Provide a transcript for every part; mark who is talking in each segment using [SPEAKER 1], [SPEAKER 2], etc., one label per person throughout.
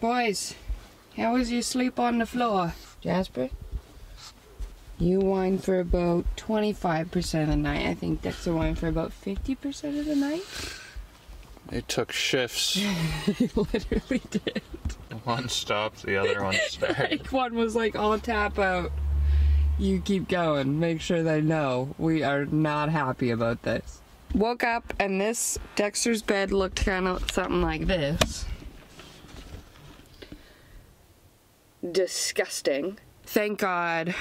[SPEAKER 1] Boys, how was your sleep on the floor? Jasper? You whine for about 25% of the night. I think Dexter whined for about 50% of the night.
[SPEAKER 2] They took shifts.
[SPEAKER 1] he literally did.
[SPEAKER 2] One stopped, the other one started.
[SPEAKER 1] Like one was like, I'll tap out. You keep going. Make sure they know we are not happy about this. Woke up and this Dexter's bed looked kind of something like this. Disgusting. Thank God.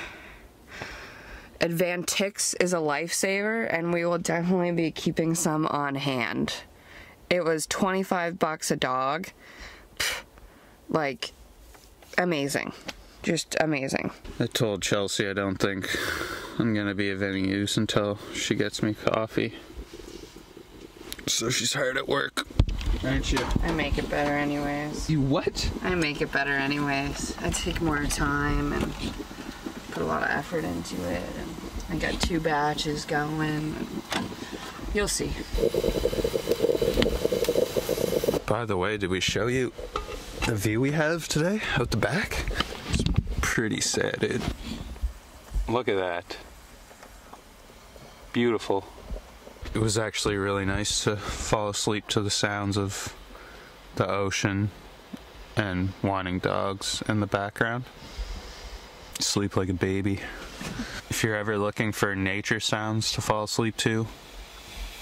[SPEAKER 1] Advantix is a lifesaver, and we will definitely be keeping some on hand. It was 25 bucks a dog. Pff, like, amazing. Just amazing.
[SPEAKER 2] I told Chelsea I don't think I'm gonna be of any use until she gets me coffee. So she's hard at work, aren't you?
[SPEAKER 1] I make it better anyways.
[SPEAKER 2] You what?
[SPEAKER 1] I make it better anyways. I take more time and put a lot of effort into it. And I got two batches going. And you'll see.
[SPEAKER 2] By the way, did we show you the view we have today out the back? It's pretty sad, dude. Look at that. Beautiful. It was actually really nice to fall asleep to the sounds of the ocean and whining dogs in the background. Sleep like a baby. If you're ever looking for nature sounds to fall asleep to,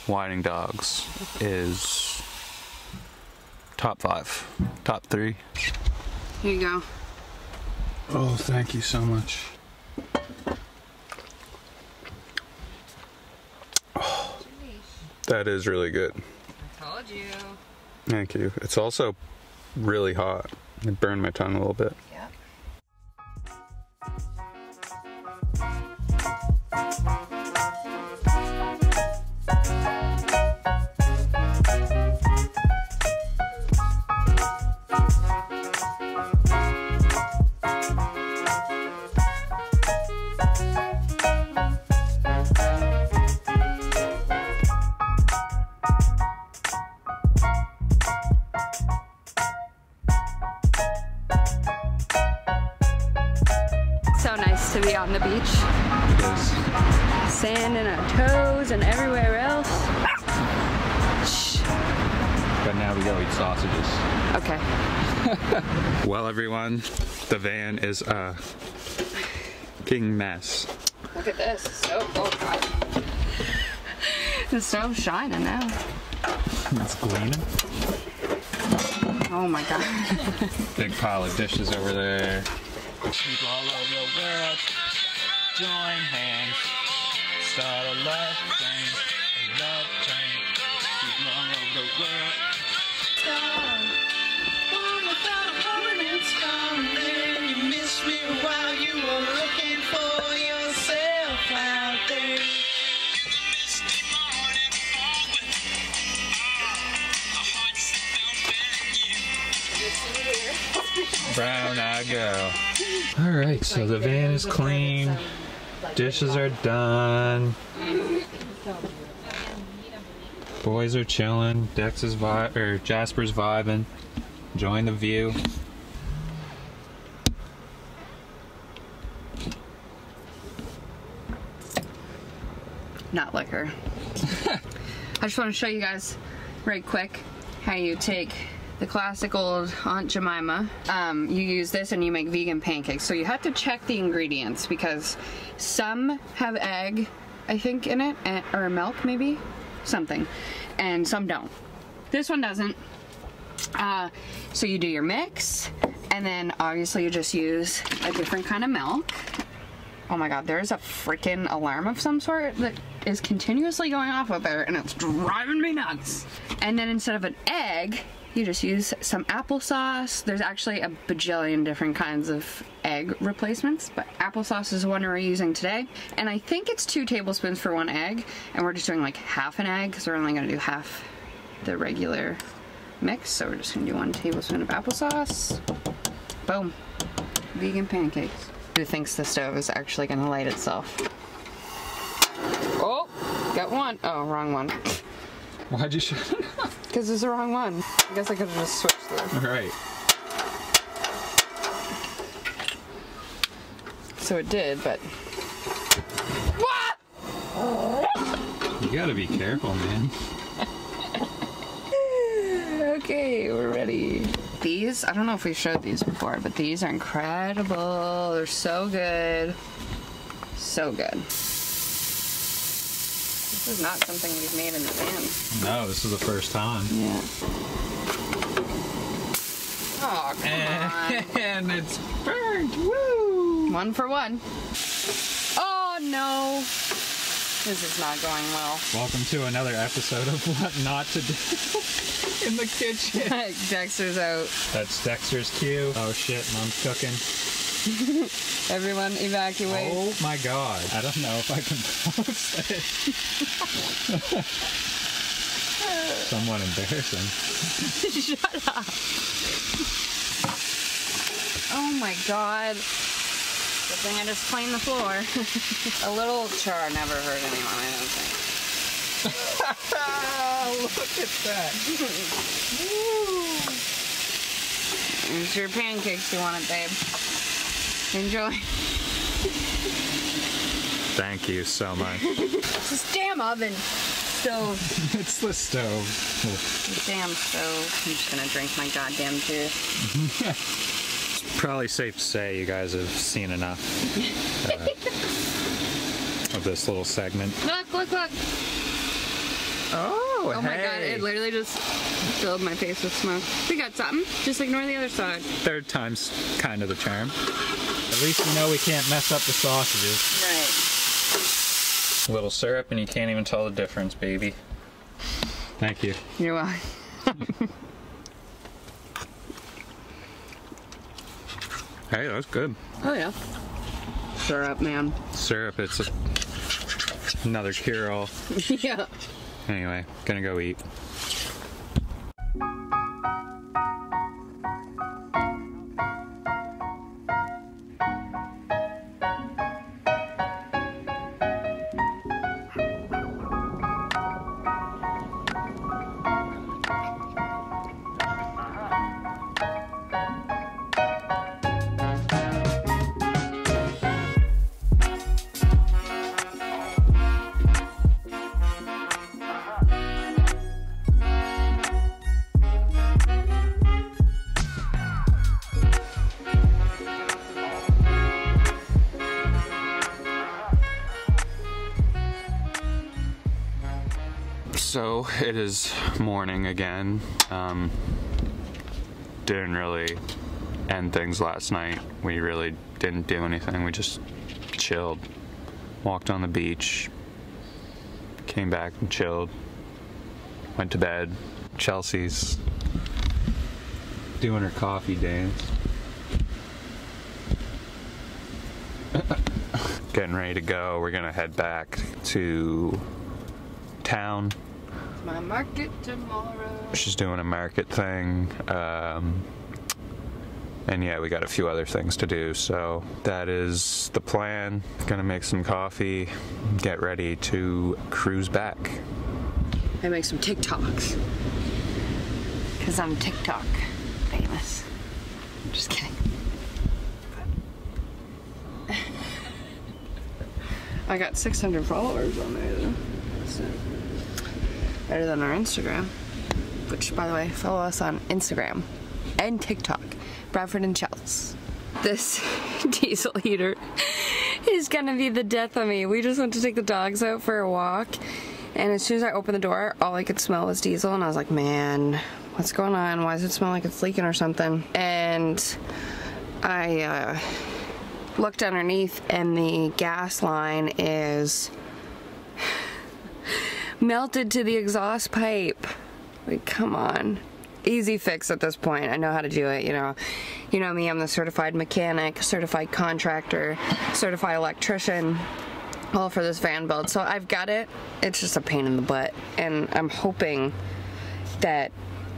[SPEAKER 2] whining dogs is top five, top three.
[SPEAKER 1] Here you go.
[SPEAKER 2] Oh, thank you so much. That is really good.
[SPEAKER 1] I told you.
[SPEAKER 2] Thank you. It's also really hot. It burned my tongue a little bit.
[SPEAKER 1] To be on the beach. Sand in our toes and everywhere else. Shh.
[SPEAKER 2] But now we go eat sausages.
[SPEAKER 1] Okay.
[SPEAKER 2] Well, everyone, the van is a king mess.
[SPEAKER 1] Look at this. So, oh god. The stove's shining now.
[SPEAKER 2] It's gleaming.
[SPEAKER 1] Oh my god.
[SPEAKER 2] Big pile of dishes over there. People all over the world, join hands, start a love train, a love train. People all over the world. Star without a permanent start You miss me while you were looking for
[SPEAKER 1] yourself
[SPEAKER 2] out
[SPEAKER 1] there
[SPEAKER 2] Brown eyed girl. All right, so the van is clean. Dishes are done. Boys are chilling. Dex is vi- or Jasper's vibing. Enjoying the view.
[SPEAKER 1] Not liquor. I just want to show you guys right quick how you take the classic old Aunt Jemima. Um, you use this and you make vegan pancakes. So you have to check the ingredients because some have egg, I think, in it, or milk maybe, something, and some don't. This one doesn't. Uh, so you do your mix, and then obviously you just use a different kind of milk. Oh my god, there's a freaking alarm of some sort that is continuously going off up there and it's driving me nuts. And then instead of an egg, you just use some applesauce. There's actually a bajillion different kinds of egg replacements, but applesauce is the one we're using today. And I think it's two tablespoons for one egg, and we're just doing like half an egg because we're only gonna do half the regular mix. So we're just gonna do one tablespoon of applesauce. Boom. Vegan pancakes. Who thinks the stove is actually gonna light itself? Oh, got one. Oh, wrong one.
[SPEAKER 2] Why'd you shut
[SPEAKER 1] Because it's the wrong one. I guess I could have just switched them.
[SPEAKER 2] All right.
[SPEAKER 1] So it did, but.
[SPEAKER 2] You gotta be careful, man.
[SPEAKER 1] okay, we're ready. These, I don't know if we showed these before, but these are incredible. They're so good. So good. This is not something we've made in the van.
[SPEAKER 2] No, this is the first time.
[SPEAKER 1] Yeah. Oh, come on.
[SPEAKER 2] and it's burnt. Woo!
[SPEAKER 1] one for one. Oh, no. This is not going well.
[SPEAKER 2] Welcome to another episode of What Not to Do in the kitchen.
[SPEAKER 1] Dexter's out.
[SPEAKER 2] That's Dexter's cue. Oh shit, mom's cooking.
[SPEAKER 1] Everyone evacuate.
[SPEAKER 2] Oh my god. I don't know if I can post it. Somewhat embarrassing.
[SPEAKER 1] Shut up. Oh my god. Good thing I just cleaned the floor. A little char never hurt anyone, I don't think.
[SPEAKER 2] Look at that.
[SPEAKER 1] Here's your pancakes you wanted, babe. Enjoy.
[SPEAKER 2] Thank you so much.
[SPEAKER 1] This damn oven. Stove.
[SPEAKER 2] it's the stove.
[SPEAKER 1] This damn stove. I'm just gonna drink my goddamn juice.
[SPEAKER 2] Probably safe to say you guys have seen enough uh, of this little segment.
[SPEAKER 1] Look, look, look.
[SPEAKER 2] Oh,
[SPEAKER 1] Oh my god, it literally just filled my face with smoke. We got something. Just ignore the other side.
[SPEAKER 2] Third time's kind of the charm. At least we know we can't mess up the sausages.
[SPEAKER 1] Right.
[SPEAKER 2] A Little syrup, and you can't even tell the difference, baby. Thank you.
[SPEAKER 1] You're welcome.
[SPEAKER 2] Hey, that's good.
[SPEAKER 1] Oh yeah. Syrup, man.
[SPEAKER 2] Syrup, it's a, another cure-all.
[SPEAKER 1] yeah.
[SPEAKER 2] Anyway, gonna go eat. So it is morning again. Um, didn't really end things last night. We really didn't do anything. We just chilled, walked on the beach, came back and chilled, went to bed. Chelsea's doing her coffee dance. Getting ready to go. We're gonna head back to town
[SPEAKER 1] My market tomorrow.
[SPEAKER 2] she's doing a market thing um, and yeah we got a few other things to do so that is the plan gonna make some coffee get ready to cruise back
[SPEAKER 1] I make some TikToks. Cause I'm TikTok famous. I'm just kidding. I got 600 followers on there though. So better than our Instagram. Which, by the way, follow us on Instagram and TikTok, Bradford and Chels. This diesel heater is gonna be the death of me. We just went to take the dogs out for a walk, and as soon as I opened the door, all I could smell was diesel, and I was like, man, what's going on? Why does it smell like it's leaking or something? And I uh, looked underneath, and the gas line is melted to the exhaust pipe. Like, come on. Easy fix at this point. I know how to do it, you know. You know me, I'm the certified mechanic, certified contractor, certified electrician, all for this van build. So I've got it. It's just a pain in the butt. And I'm hoping that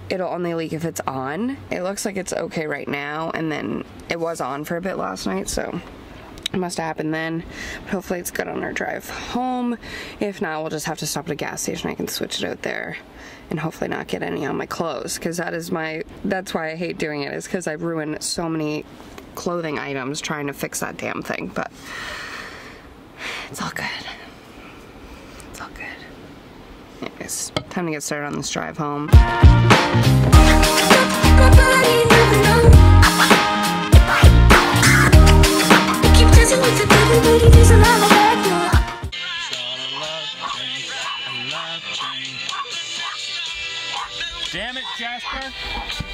[SPEAKER 1] it'll only leak if it's on. It looks like it's okay right now, and then it was on for a bit last night, so must have happened then. But hopefully it's good on our drive home. If not, we'll just have to stop at a gas station. I can switch it out there and hopefully not get any on my clothes because that is my that's why I hate doing it is because I ruin so many clothing items trying to fix that damn thing but it's all good it's all good anyways time to get started on this drive home
[SPEAKER 2] Damn it, Jasper!